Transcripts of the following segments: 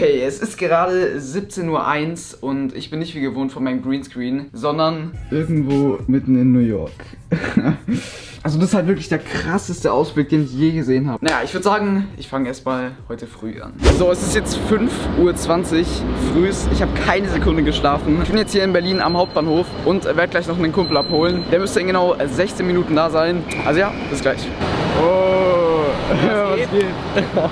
Okay, es ist gerade 17.01 Uhr und ich bin nicht wie gewohnt von meinem Greenscreen, sondern irgendwo mitten in New York. also das ist halt wirklich der krasseste Ausblick, den ich je gesehen habe. Naja, ich würde sagen, ich fange erstmal heute früh an. So, es ist jetzt 5.20 Uhr früh. Ich habe keine Sekunde geschlafen. Ich bin jetzt hier in Berlin am Hauptbahnhof und werde gleich noch einen Kumpel abholen. Der müsste in genau 16 Minuten da sein. Also ja, bis gleich. Oh, was geht? Was geht?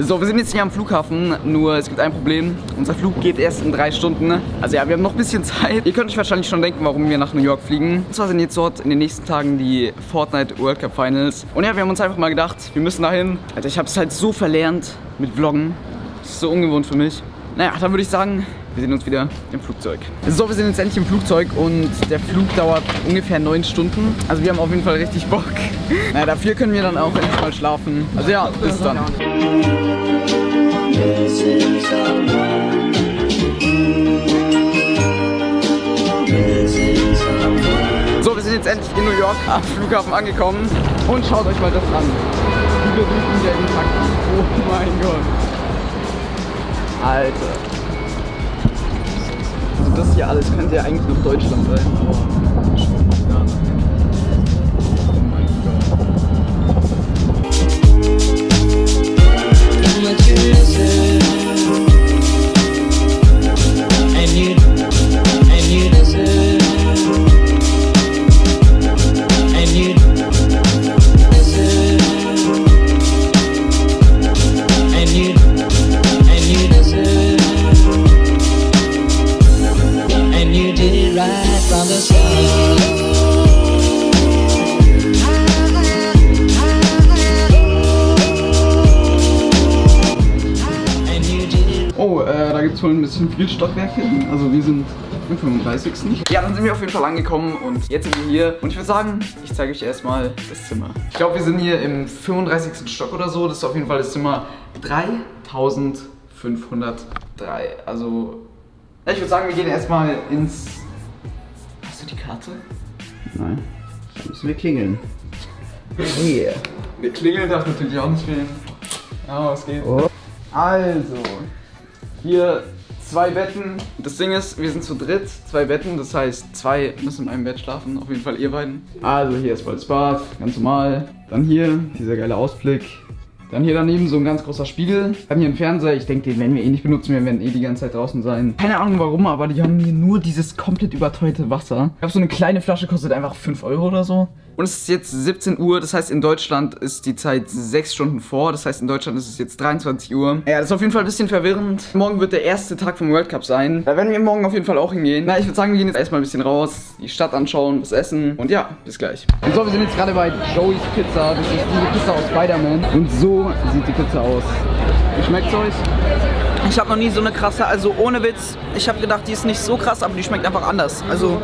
So, wir sind jetzt hier am Flughafen, nur es gibt ein Problem. Unser Flug geht erst in drei Stunden. Also ja, wir haben noch ein bisschen Zeit. Ihr könnt euch wahrscheinlich schon denken, warum wir nach New York fliegen. Und zwar sind jetzt dort in den nächsten Tagen die Fortnite World Cup Finals. Und ja, wir haben uns einfach mal gedacht, wir müssen dahin. Alter, ich habe es halt so verlernt mit Vloggen. Das ist so ungewohnt für mich. Naja, dann würde ich sagen, wir sehen uns wieder im Flugzeug. So, wir sind jetzt endlich im Flugzeug und der Flug dauert ungefähr neun Stunden. Also wir haben auf jeden Fall richtig Bock. Naja, dafür können wir dann auch endlich mal schlafen. Also ja, bis dann. So, wir sind jetzt endlich in New York am Flughafen angekommen und schaut euch mal das an. Die berühmten gelben Taxi. Oh mein Gott. Alter. Also das hier alles könnte ja eigentlich noch Deutschland sein, aber es wohl ein bisschen viel Stockwerke. Also wir sind im 35. Ja, dann sind wir auf jeden Fall angekommen und jetzt sind wir hier. Und ich würde sagen, ich zeige euch erstmal das Zimmer. Ich glaube, wir sind hier im 35. Stock oder so. Das ist auf jeden Fall das Zimmer 3503. Also, ich würde sagen, wir gehen erstmal ins... Hast du die Karte? Nein, da müssen wir klingeln. Hier. Wir klingeln darf natürlich auch nicht fehlen. Ja, was geht? Oh. Also, hier zwei Betten. Das Ding ist, wir sind zu dritt, zwei Betten, das heißt, zwei müssen in einem Bett schlafen, auf jeden Fall ihr beiden. Also hier ist das Bad, ganz normal. Dann hier, dieser geile Ausblick. Dann hier daneben so ein ganz großer Spiegel. Dann hier ein Fernseher, ich denke, den werden wir eh nicht benutzen, wir werden eh die ganze Zeit draußen sein. Keine Ahnung warum, aber die haben hier nur dieses komplett überteuerte Wasser. Ich glaube, so eine kleine Flasche kostet einfach 5 Euro oder so. Und es ist jetzt 17 Uhr, das heißt in Deutschland ist die Zeit 6 Stunden vor, das heißt in Deutschland ist es jetzt 23 Uhr. Ja, das ist auf jeden Fall ein bisschen verwirrend. Morgen wird der erste Tag vom World Cup sein. Da werden wir morgen auf jeden Fall auch hingehen. Na, ich würde sagen, wir gehen jetzt erstmal ein bisschen raus, die Stadt anschauen, was essen und ja, bis gleich. Und so, wir sind jetzt gerade bei Joey's Pizza. Das ist diese Pizza aus Spider-Man. Und so sieht die Pizza aus. Wie schmeckt's euch? Ich habe noch nie so eine krasse, also ohne Witz, ich habe gedacht, die ist nicht so krass, aber die schmeckt einfach anders. Also,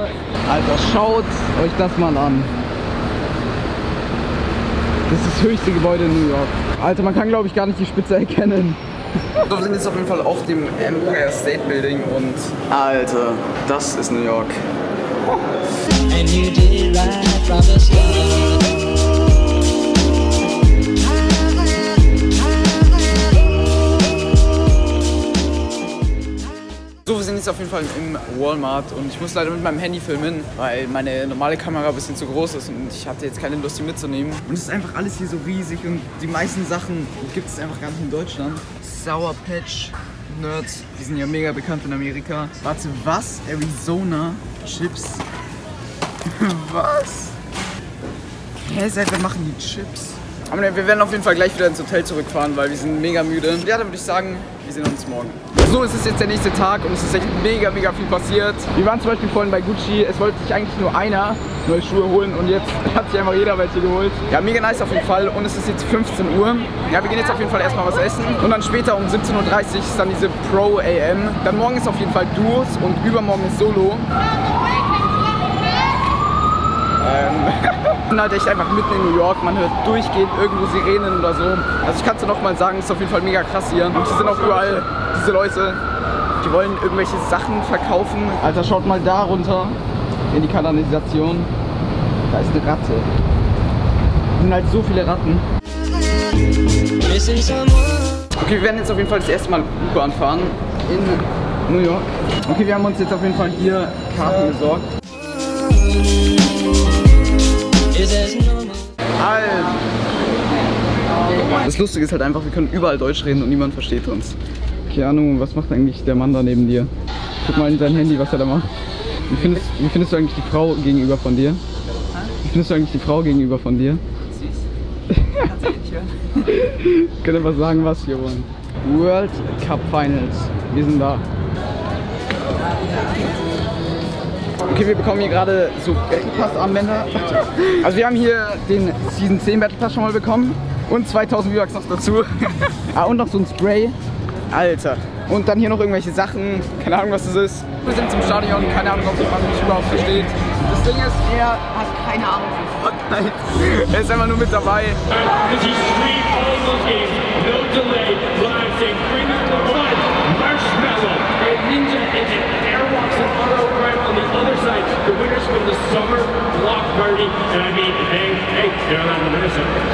Alter, schaut euch das mal an. Das ist das höchste Gebäude in New York. Alter, man kann glaube ich gar nicht die Spitze erkennen. So, wir sind jetzt auf jeden Fall auf dem Empire State Building und Alter, das ist New York. and auf jeden Fall im Walmart und ich muss leider mit meinem Handy filmen, weil meine normale Kamera ein bisschen zu groß ist und ich hatte jetzt keine Lust, die mitzunehmen. Und es ist einfach alles hier so riesig und die meisten Sachen gibt es einfach gar nicht in Deutschland. Sour Patch Nerds, die sind ja mega bekannt in Amerika. Warte, was? Arizona Chips? was? Hä, seit wann machen die Chips? Aber wir werden auf jeden Fall gleich wieder ins Hotel zurückfahren, weil wir sind mega müde. Ja, dann würde ich sagen, wir sehen uns morgen. So, es ist jetzt der nächste Tag und es ist echt mega, mega viel passiert. Wir waren zum Beispiel vorhin bei Gucci. Es wollte sich eigentlich nur einer neue Schuhe holen und jetzt hat sich einfach jeder welche geholt. Ja, mega nice auf jeden Fall und es ist jetzt 15 Uhr. Ja, wir gehen jetzt auf jeden Fall erstmal was essen und dann später um 17.30 Uhr ist dann diese Pro AM. Dann morgen ist auf jeden Fall Duos und übermorgen ist Solo. Ähm, bin halt echt einfach mitten in New York. Man hört durchgehend irgendwo Sirenen oder so. Also ich kann es dir noch mal sagen, ist auf jeden Fall mega krass hier. Und hier sind auch überall diese Leute, die wollen irgendwelche Sachen verkaufen. Alter, schaut mal da runter in die Kanalisation. Da ist eine Ratte. Es sind halt so viele Ratten. Okay, wir werden jetzt auf jeden Fall das erste Mal U-Bahn fahren in New York. Okay, wir haben uns jetzt auf jeden Fall hier Karten besorgt. Alter. Das Lustige ist halt einfach, wir können überall Deutsch reden und niemand versteht uns. Keanu, was macht eigentlich der Mann da neben dir? Guck mal in sein Handy, was er da macht. Wie findest, wie findest du eigentlich die Frau gegenüber von dir? Wie findest du eigentlich die Frau gegenüber von dir? Könnt ihr was sagen, was wir wollen? World Cup Finals. Wir sind da. Okay, wir bekommen hier gerade so Battle Pass Armbänder. Also wir haben hier den Season 10 Battle Pass schon mal bekommen und 2000 V-Bucks noch dazu. ah, und noch so ein Spray. Alter. Und dann hier noch irgendwelche Sachen. Keine Ahnung, was das ist. Wir sind zum Stadion. Keine Ahnung, ob man mich überhaupt versteht. Das Ding ist, er hat keine Ahnung von Fortnite. Er ist einfach nur mit dabei. Marshmallow, and Ninja, then Airwalks and Auto other side, the winners from the summer block party. And I mean, hey, hey, they're not in Minnesota.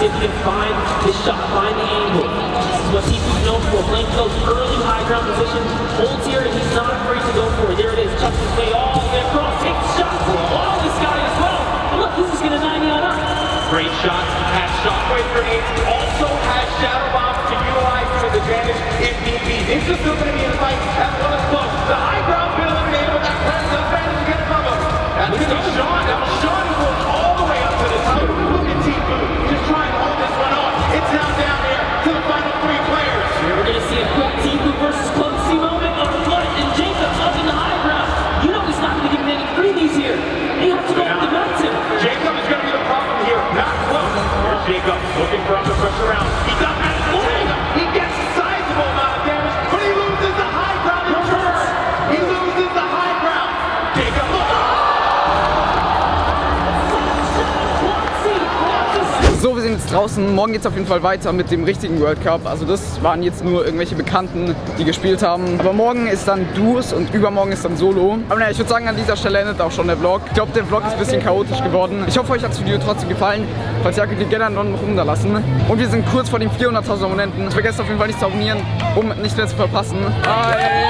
if he can find his shot, find the angle. This is what Tifu's known for. Playing those early high ground positions. Holds here and he's not afraid to go for it. There it is. Chucks his way all the way across. Takes shots. Oh, this guy as well. And look, this is going to 90 on up. Great shots, has shockwave grenades, also has shadow bombs to utilize to his advantage if need be. This is still going to be a fight sind jetzt draußen. Morgen geht es auf jeden Fall weiter mit dem richtigen World Cup. Also das waren jetzt nur irgendwelche Bekannten, die gespielt haben. Aber morgen ist dann Duos und übermorgen ist dann Solo. Aber naja, ich würde sagen, an dieser Stelle endet auch schon der Vlog. Ich glaube, der Vlog ist ein bisschen chaotisch geworden. Ich hoffe, euch hat das Video trotzdem gefallen. Falls ja, könnt ihr gerne einen noch runterlassen. Und wir sind kurz vor den 400.000 Abonnenten. Vergesst auf jeden Fall nicht zu abonnieren, um nichts mehr zu verpassen. Bye!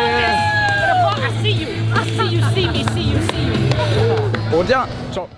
Und ja, ciao.